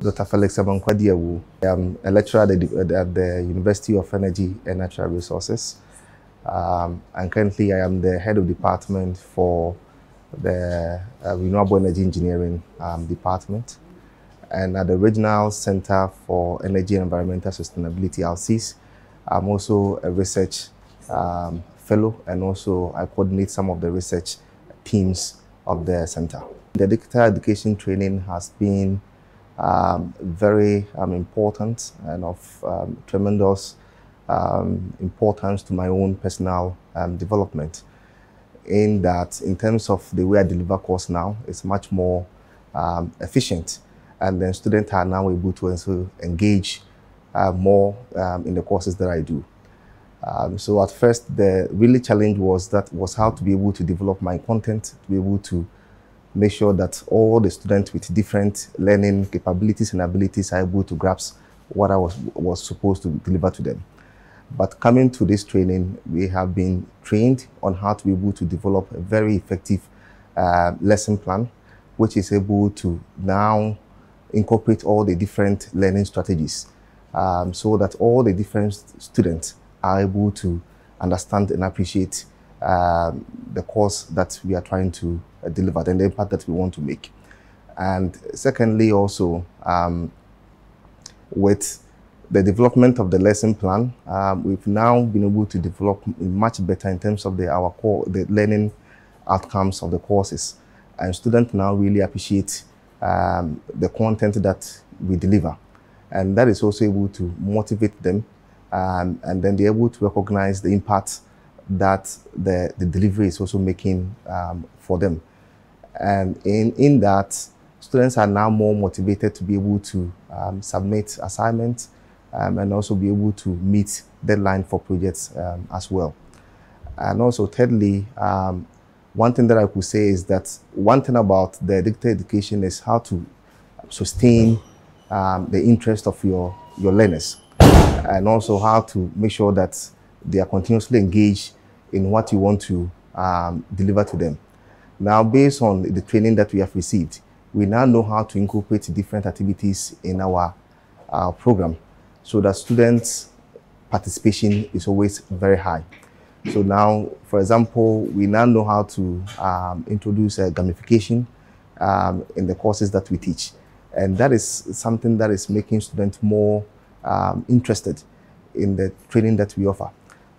Dr. Felix Amankwah Diawuo. I'm a lecturer at the, at the, University of Energy and Natural Resources. Um, and currently I am the head of department for the uh, Renewable Energy Engineering um, department. And at the Regional Center for Energy and Environmental Sustainability, ALCES, I'm also a research um, fellow and also I coordinate some of the research teams of the center. The digital education training has been um, very um, important and of um, tremendous um, importance to my own personal um, development. In that, in terms of the way I deliver course now, it's much more um, efficient, and then students are now able to also engage uh, more in the courses that I do. so at first, the really challenge was that was how to be able to develop my content, to be able to make sure that all the students with different learning capabilities and abilities are able to grasp what I was, was supposed to deliver to them. But coming to this training, we have been trained on how to be able to develop a very effective uh, lesson plan, which is able to now incorporate all the different learning strategies um, so that all the different students are able to understand and appreciate um, the course that we are trying to uh, deliver and the impact that we want to make. And secondly, also um, with the development of the lesson plan, um, we've now been able to develop much better in terms of the our core, the learning outcomes of the courses, and students now really appreciate um, the content that we deliver, and that is also able to motivate them, um, and then they're able to recognize the impact that the, the delivery is also making um, for them. And in, in that, students are now more motivated to be able to um, submit assignments um, and also be able to meet deadline for projects um, as well. And also, thirdly, um, one thing that I could say is that one thing about the digital education is how to sustain um, the interest of your, your learners and also how to make sure that they are continuously engaged in what you want to um, deliver to them. Now, based on the training that we have received, we now know how to incorporate different activities in our, our program so that students' participation is always very high. So now, for example, we now know how to um, introduce a gamification um, in the courses that we teach. And that is something that is making students more um, interested in the training that we offer.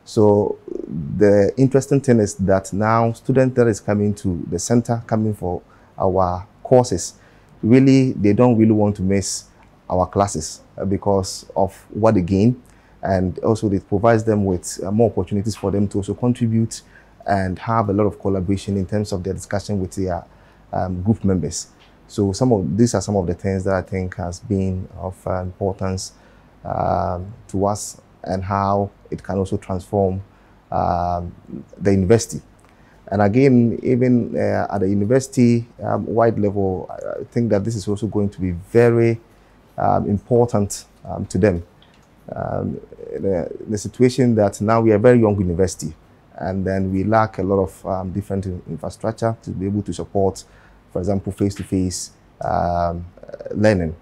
So the interesting thing is that now students that is coming to the center, coming for our courses, really, they don't really want to miss our classes uh, because of what they gain. And also it provides them with uh, more opportunities for them to also contribute and have a lot of collaboration in terms of their discussion with their um, group members. So some of these are some of the things that I think has been of uh, importance um, to us and how it can also transform the university. And again, even uh, at the university um, wide level, I think that this is also going to be very um, important um, to them. Um, the, the, situation that now we are a very young university, and then we lack a lot of um, different infrastructure to be able to support, for example, face-to-face -face, learning.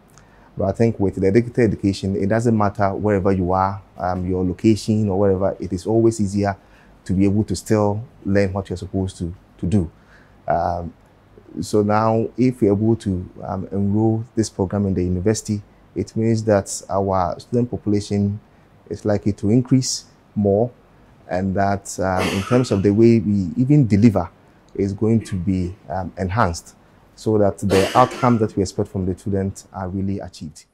But I think with the digital education, it doesn't matter wherever you are, um, your location or wherever, it is always easier to be able to still learn what you're supposed to, to do. Um, so now, if we're able to um, enroll this program in the university, it means that our student population is likely to increase more and that um, in terms of the way we even deliver is going to be um, enhanced so that the outcomes that we expect from the students are really achieved.